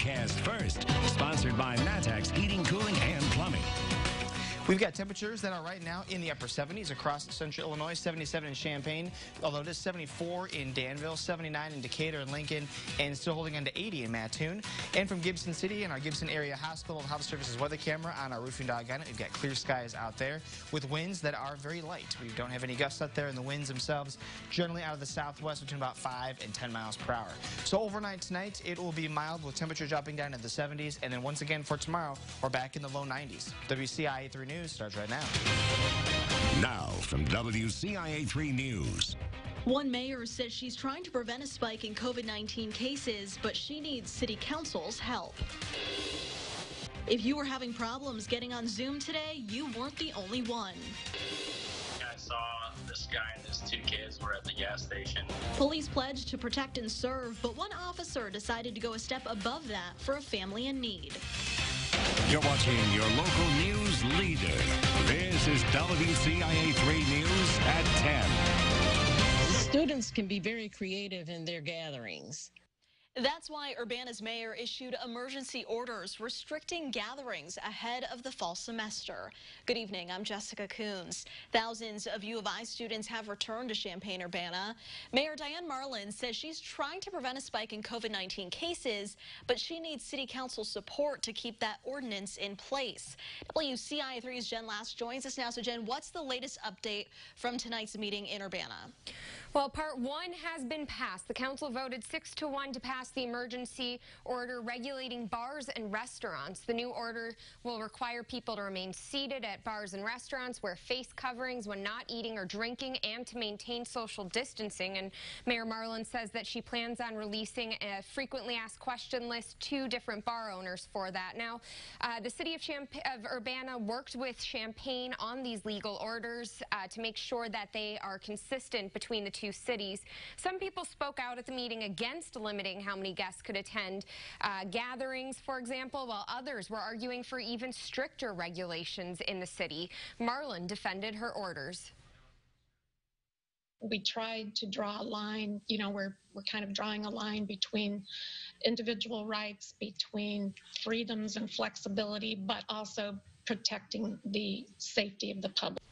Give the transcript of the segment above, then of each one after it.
Forecast first. Sponsored by Matex We've got temperatures that are right now in the upper 70s across central Illinois, 77 in Champaign, although it is 74 in Danville, 79 in Decatur and Lincoln, and still holding on to 80 in Mattoon. And from Gibson City and our Gibson Area Hospital and Health Services weather camera on our roofing dog it, we've got clear skies out there with winds that are very light. We don't have any gusts out there, and the winds themselves generally out of the southwest between about 5 and 10 miles per hour. So overnight tonight, it will be mild with temperatures dropping down in the 70s, and then once again for tomorrow, we're back in the low 90s. WCIA 3 News News starts right now. Now from WCIA 3 News. One mayor says she's trying to prevent a spike in COVID 19 cases, but she needs city council's help. If you were having problems getting on Zoom today, you weren't the only one. I saw this guy and his two kids were at the gas station. Police pledged to protect and serve, but one officer decided to go a step above that for a family in need. You're watching your local news leader. This is WCIA 3 News at 10. Students can be very creative in their gatherings. That's why Urbana's mayor issued emergency orders restricting gatherings ahead of the fall semester. Good evening, I'm Jessica Coons. Thousands of U of I students have returned to Champaign-Urbana. Mayor Diane Marlin says she's trying to prevent a spike in COVID-19 cases, but she needs city council support to keep that ordinance in place. WCIA3's Jen Last joins us now. So Jen, what's the latest update from tonight's meeting in Urbana? Well, part one has been passed. The council voted six to one to pass the emergency order regulating bars and restaurants. The new order will require people to remain seated at bars and restaurants, wear face coverings when not eating or drinking, and to maintain social distancing. And Mayor Marlin says that she plans on releasing a frequently asked question list to different bar owners for that. Now, uh, the city of, of Urbana worked with Champaign on these legal orders uh, to make sure that they are consistent between the two cities. Some people spoke out at the meeting against limiting how many guests could attend uh, gatherings, for example, while others were arguing for even stricter regulations in the city. Marlin defended her orders we tried to draw a line you know we're we're kind of drawing a line between individual rights between freedoms and flexibility but also protecting the safety of the public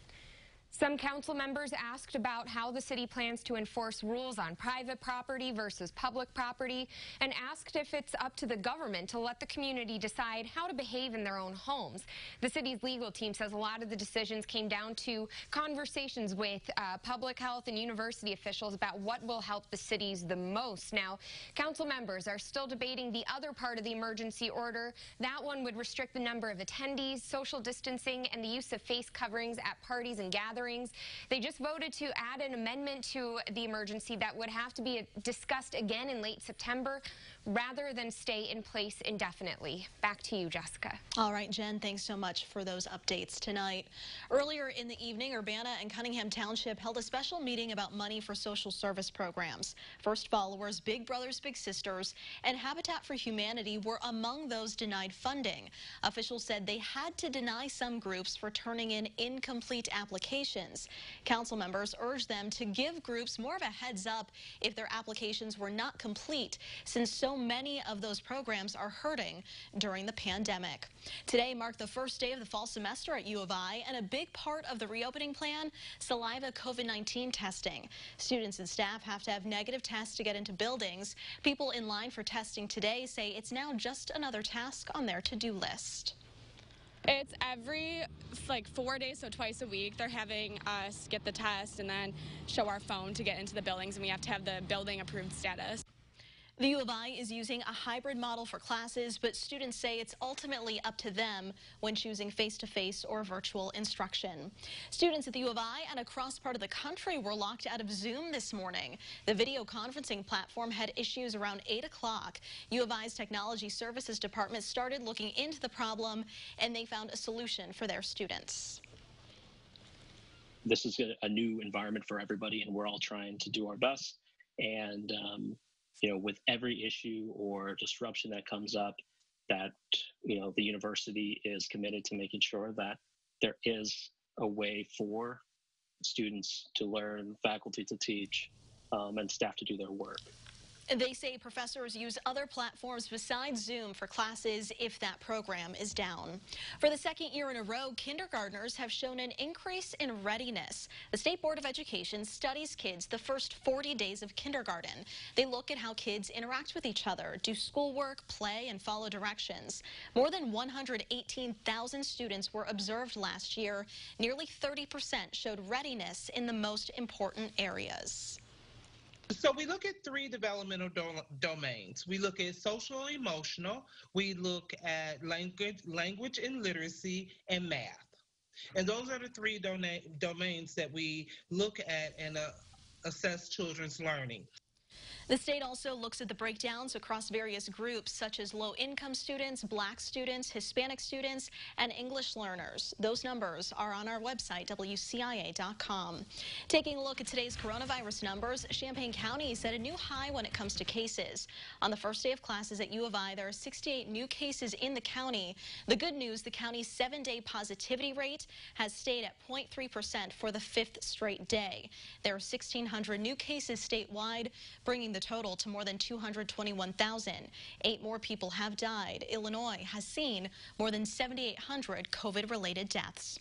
some council members asked about how the city plans to enforce rules on private property versus public property and asked if it's up to the government to let the community decide how to behave in their own homes. The city's legal team says a lot of the decisions came down to conversations with uh, public health and university officials about what will help the cities the most. Now, council members are still debating the other part of the emergency order. That one would restrict the number of attendees, social distancing, and the use of face coverings at parties and gatherings gatherings. They just voted to add an amendment to the emergency that would have to be discussed again in late September rather than stay in place indefinitely. Back to you, Jessica. All right, Jen, thanks so much for those updates tonight. Earlier in the evening, Urbana and Cunningham Township held a special meeting about money for social service programs. First Followers, Big Brothers Big Sisters, and Habitat for Humanity were among those denied funding. Officials said they had to deny some groups for turning in incomplete applications. Council members urged them to give groups more of a heads up if their applications were not complete, since so many of those programs are hurting during the pandemic. Today marked the first day of the fall semester at U of I, and a big part of the reopening plan, saliva COVID-19 testing. Students and staff have to have negative tests to get into buildings. People in line for testing today say it's now just another task on their to-do list. It's every like four days, so twice a week. They're having us get the test and then show our phone to get into the buildings, and we have to have the building approved status. The U of I is using a hybrid model for classes, but students say it's ultimately up to them when choosing face-to-face -face or virtual instruction. Students at the U of I and across part of the country were locked out of Zoom this morning. The video conferencing platform had issues around 8 o'clock. U of I's Technology Services Department started looking into the problem, and they found a solution for their students. This is a, new environment for everybody, and we're all trying to do our best. And um, you know, with every issue or disruption that comes up, that you know the university is committed to making sure that there is a way for students to learn, faculty to teach, um, and staff to do their work. They say professors use other platforms besides Zoom for classes if that program is down. For the second year in a row, kindergartners have shown an increase in readiness. The State Board of Education studies kids the first 40 days of kindergarten. They look at how kids interact with each other, do schoolwork, play, and follow directions. More than 118,000 students were observed last year. Nearly 30% showed readiness in the most important areas. So we look at three developmental do- domains. We look at social and emotional, we look at language, language and literacy, and math. And those are the three domains that we look at and uh, assess children's learning. The state also looks at the breakdowns across various groups such as low-income students, black students, Hispanic students, and English learners. Those numbers are on our website, WCIA.com. Taking a look at today's coronavirus numbers, Champaign County set a new high when it comes to cases. On the first day of classes at U of I, there are 68 new cases in the county. The good news, the county's seven-day positivity rate has stayed at 0.3% for the fifth straight day. There are 1,600 new cases statewide, bringing the total to more than 221,000. Eight more people have died. Illinois has seen more than 7,800 COVID-related deaths.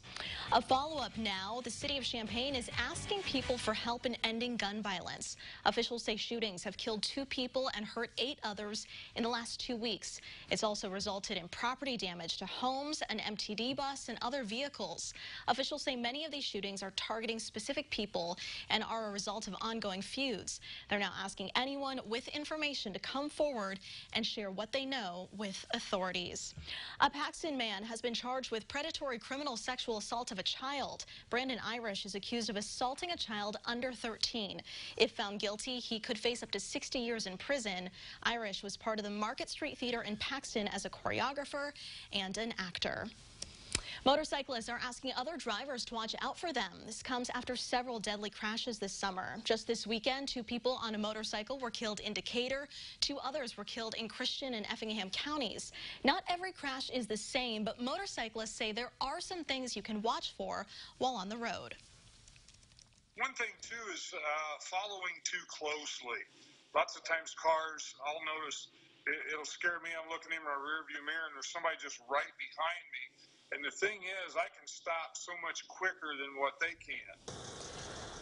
A follow-up now, the city of Champaign is asking people for help in ending gun violence. Officials say shootings have killed two people and hurt eight others in the last two weeks. It's also resulted in property damage to homes, an MTD bus, and other vehicles. Officials say many of these shootings are targeting specific people and are a result of ongoing feuds. They're now asking anyone with information to come forward and share what they know with authorities. A Paxton man has been charged with predatory criminal sexual assault of a child. Brandon Irish is accused of assaulting a child under 13. If found guilty, he could face up to 60 years in prison. Irish was part of the Market Street Theater in Paxton as a choreographer and an actor. Motorcyclists are asking other drivers to watch out for them. This comes after several deadly crashes this summer. Just this weekend, two people on a motorcycle were killed in Decatur. Two others were killed in Christian and Effingham counties. Not every crash is the same, but motorcyclists say there are some things you can watch for while on the road. One thing, too, is uh, following too closely. Lots of times cars, I'll notice it, will scare me. I'm looking in my rearview mirror and there's somebody just right behind me and the thing is, I can stop so much quicker than what they can.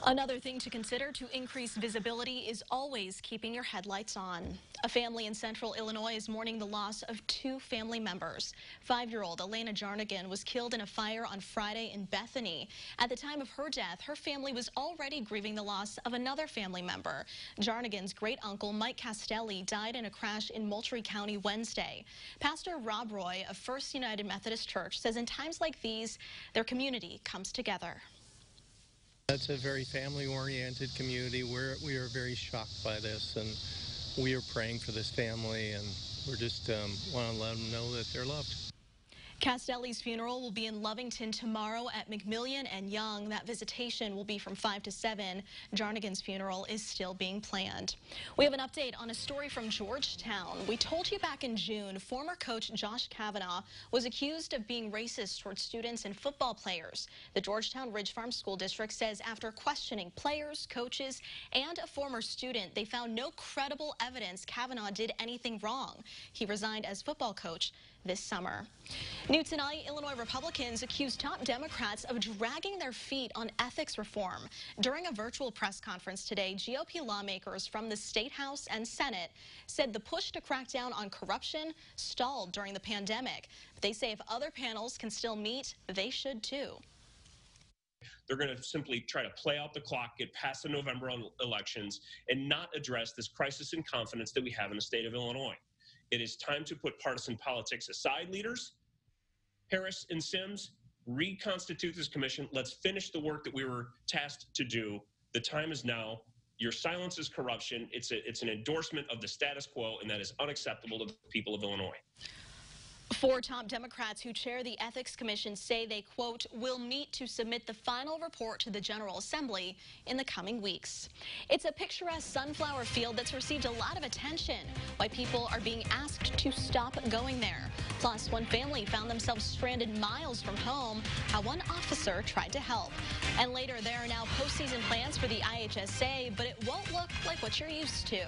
Another thing to consider to increase visibility is always keeping your headlights on. A family in central Illinois is mourning the loss of two family members. Five-year-old Elena Jarnigan was killed in a fire on Friday in Bethany. At the time of her death, her family was already grieving the loss of another family member. Jarnigan's great-uncle Mike Castelli died in a crash in Moultrie County Wednesday. Pastor Rob Roy of First United Methodist Church says in times like these, their community comes together. It's a very family-oriented community. We're, we are very shocked by this, and we are praying for this family, and we're just um, want to let them know that they're loved. Castelli's funeral will be in Lovington tomorrow at McMullin and Young. That visitation will be from 5 to 7. Jarnigan's funeral is still being planned. We have an update on a story from Georgetown. We told you back in June, former coach Josh Kavanaugh was accused of being racist towards students and football players. The Georgetown Ridge Farm School District says after questioning players, coaches, and a former student, they found no credible evidence Kavanaugh did anything wrong. He resigned as football coach this summer. New tonight, Illinois Republicans accuse top Democrats of dragging their feet on ethics reform. During a virtual press conference today, GOP lawmakers from the State House and Senate said the push to crack down on corruption stalled during the pandemic. They say if other panels can still meet, they should too. They're going to simply try to play out the clock, get past the November elections, and not address this crisis in confidence that we have in the state of Illinois. It is time to put partisan politics aside, leaders. Harris and Sims, reconstitute this commission. Let's finish the work that we were tasked to do. The time is now. Your silence is corruption. It's, a, it's an endorsement of the status quo, and that is unacceptable to the people of Illinois. Four top Democrats who chair the Ethics Commission say they, quote, will meet to submit the final report to the General Assembly in the coming weeks. It's a picturesque sunflower field that's received a lot of attention. Why people are being asked to stop going there. Plus, one family found themselves stranded miles from home, how one officer tried to help. And later, there are now postseason plans for the IHSA, but it won't look like what you're used to.